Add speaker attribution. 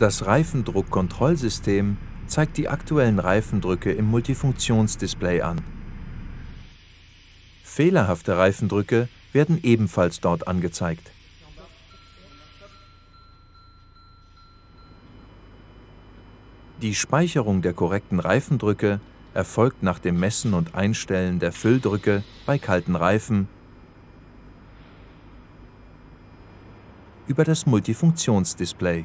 Speaker 1: Das Reifendruckkontrollsystem zeigt die aktuellen Reifendrücke im Multifunktionsdisplay an. Fehlerhafte Reifendrücke werden ebenfalls dort angezeigt. Die Speicherung der korrekten Reifendrücke erfolgt nach dem Messen und Einstellen der Fülldrücke bei kalten Reifen über das Multifunktionsdisplay